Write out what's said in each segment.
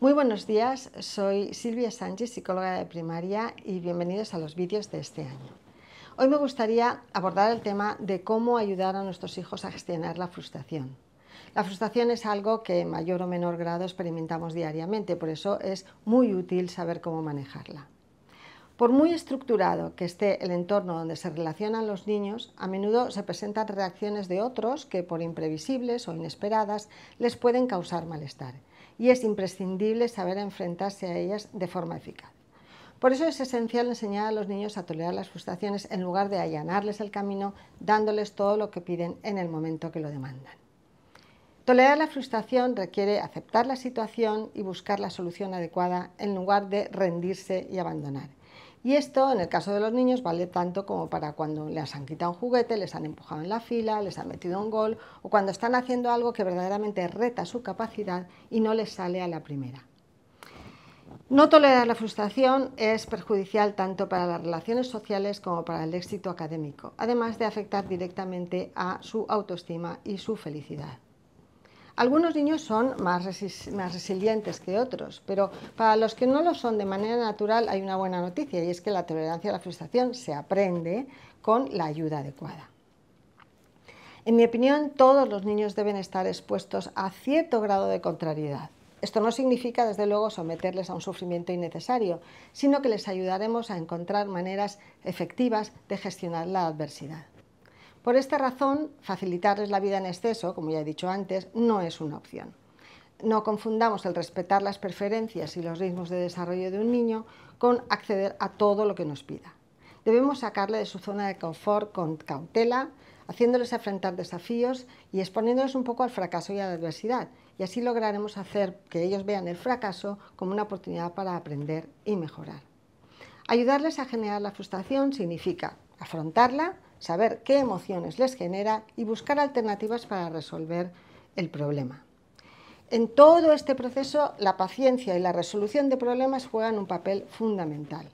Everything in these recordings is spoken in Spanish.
Muy buenos días, soy Silvia Sánchez, psicóloga de primaria y bienvenidos a los vídeos de este año. Hoy me gustaría abordar el tema de cómo ayudar a nuestros hijos a gestionar la frustración. La frustración es algo que en mayor o menor grado experimentamos diariamente, por eso es muy útil saber cómo manejarla. Por muy estructurado que esté el entorno donde se relacionan los niños, a menudo se presentan reacciones de otros que, por imprevisibles o inesperadas, les pueden causar malestar y es imprescindible saber enfrentarse a ellas de forma eficaz. Por eso es esencial enseñar a los niños a tolerar las frustraciones en lugar de allanarles el camino dándoles todo lo que piden en el momento que lo demandan. Tolerar la frustración requiere aceptar la situación y buscar la solución adecuada en lugar de rendirse y abandonar. Y esto, en el caso de los niños, vale tanto como para cuando les han quitado un juguete, les han empujado en la fila, les han metido un gol o cuando están haciendo algo que verdaderamente reta su capacidad y no les sale a la primera. No tolerar la frustración es perjudicial tanto para las relaciones sociales como para el éxito académico, además de afectar directamente a su autoestima y su felicidad. Algunos niños son más, resilientes que otros, pero para los que no lo son de manera natural hay una buena noticia y es que la tolerancia a la frustración se aprende con la ayuda adecuada. En mi opinión, todos los niños deben estar expuestos a cierto grado de contrariedad. Esto no significa, desde luego, someterles a un sufrimiento innecesario, sino que les ayudaremos a encontrar maneras efectivas de gestionar la adversidad. Por esta razón, facilitarles la vida en exceso, como ya he dicho antes, no es una opción. No confundamos el respetar las preferencias y los ritmos de desarrollo de un niño con acceder a todo lo que nos pida. Debemos sacarle de su zona de confort con cautela, haciéndoles enfrentar desafíos y exponiéndoles un poco al fracaso y a la adversidad. Y así lograremos hacer que ellos vean el fracaso como una oportunidad para aprender y mejorar. Ayudarles a generar la frustración significa afrontarla, saber qué emociones les genera y buscar alternativas para resolver el problema. En todo este proceso, la paciencia y la resolución de problemas juegan un papel fundamental.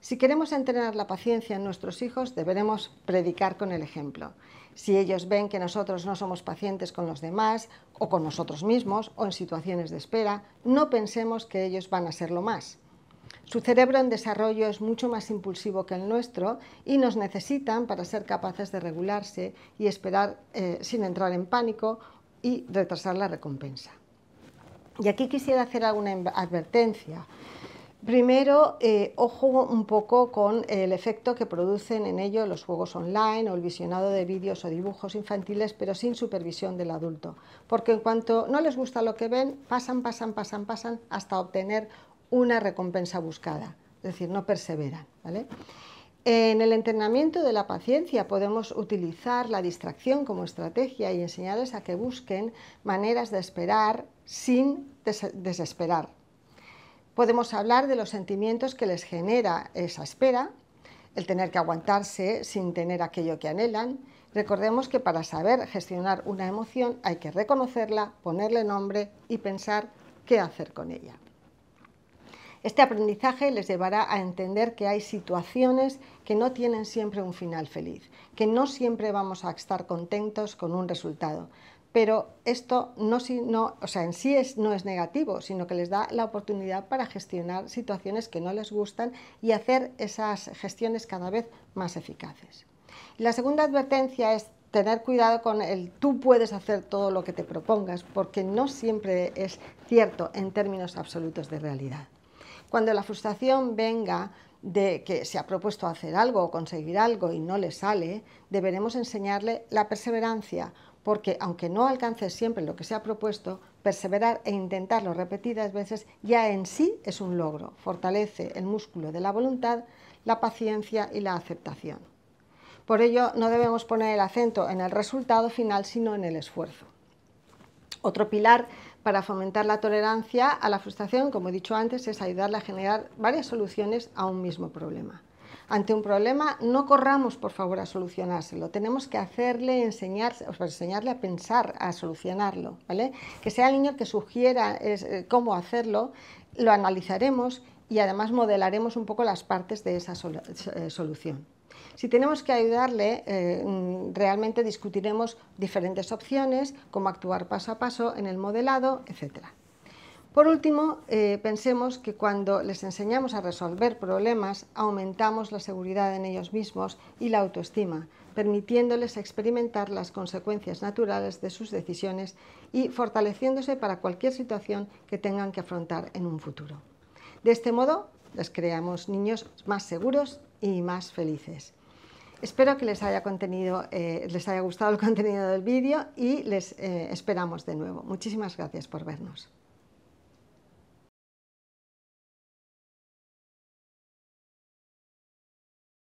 Si queremos entrenar la paciencia en nuestros hijos, deberemos predicar con el ejemplo. Si ellos ven que nosotros no somos pacientes con los demás o con nosotros mismos o en situaciones de espera, no pensemos que ellos van a serlo más. Su cerebro en desarrollo es mucho más impulsivo que el nuestro y nos necesitan para ser capaces de regularse y esperar eh, sin entrar en pánico y retrasar la recompensa. Y aquí quisiera hacer alguna advertencia. Primero, eh, ojo un poco con el efecto que producen en ello los juegos online o el visionado de vídeos o dibujos infantiles, pero sin supervisión del adulto. Porque en cuanto no les gusta lo que ven, pasan, pasan, pasan, pasan hasta obtener una recompensa buscada, es decir, no perseveran. En el entrenamiento de la paciencia podemos utilizar la distracción como estrategia y enseñarles a que busquen maneras de esperar sin desesperar. Podemos hablar de los sentimientos que les genera esa espera, el tener que aguantarse sin tener aquello que anhelan. Recordemos que para saber gestionar una emoción hay que reconocerla, ponerle nombre y pensar qué hacer con ella. Este aprendizaje les llevará a entender que hay situaciones que no tienen siempre un final feliz, que no siempre vamos a estar contentos con un resultado. Pero esto no, o sea, en sí no es negativo, sino que les da la oportunidad para gestionar situaciones que no les gustan y hacer esas gestiones cada vez más eficaces. la segunda advertencia es tener cuidado con el tú puedes hacer todo lo que te propongas, porque no siempre es cierto en términos absolutos de realidad. Cuando la frustración venga de que se ha propuesto hacer algo o conseguir algo y no le sale, deberemos enseñarle la perseverancia, porque aunque no alcance siempre lo que se ha propuesto, perseverar e intentarlo repetidas veces ya en sí es un logro, fortalece el músculo de la voluntad, la paciencia y la aceptación. Por ello, no debemos poner el acento en el resultado final, sino en el esfuerzo. Otro pilar para fomentar la tolerancia a la frustración, como he dicho antes, es ayudarle a generar varias soluciones a un mismo problema. Ante un problema, no corramos, por favor, a solucionárselo. Tenemos que hacerle enseñar, enseñarle a pensar, a solucionarlo. ¿vale? Que sea el niño que sugiera eh, cómo hacerlo, lo analizaremos y además modelaremos un poco las partes de esa eh, solución. Si tenemos que ayudarle, eh, mm, realmente discutiremos diferentes opciones, cómo actuar paso a paso en el modelado, etc. Por último, eh, pensemos que cuando les enseñamos a resolver problemas, aumentamos la seguridad en ellos mismos y la autoestima, permitiéndoles experimentar las consecuencias naturales de sus decisiones y fortaleciéndose para cualquier situación que tengan que afrontar en un futuro. De este modo, les creamos niños más seguros y más felices. Espero que les haya, eh, les haya gustado el contenido del vídeo y les eh, esperamos de nuevo. Muchísimas gracias por vernos.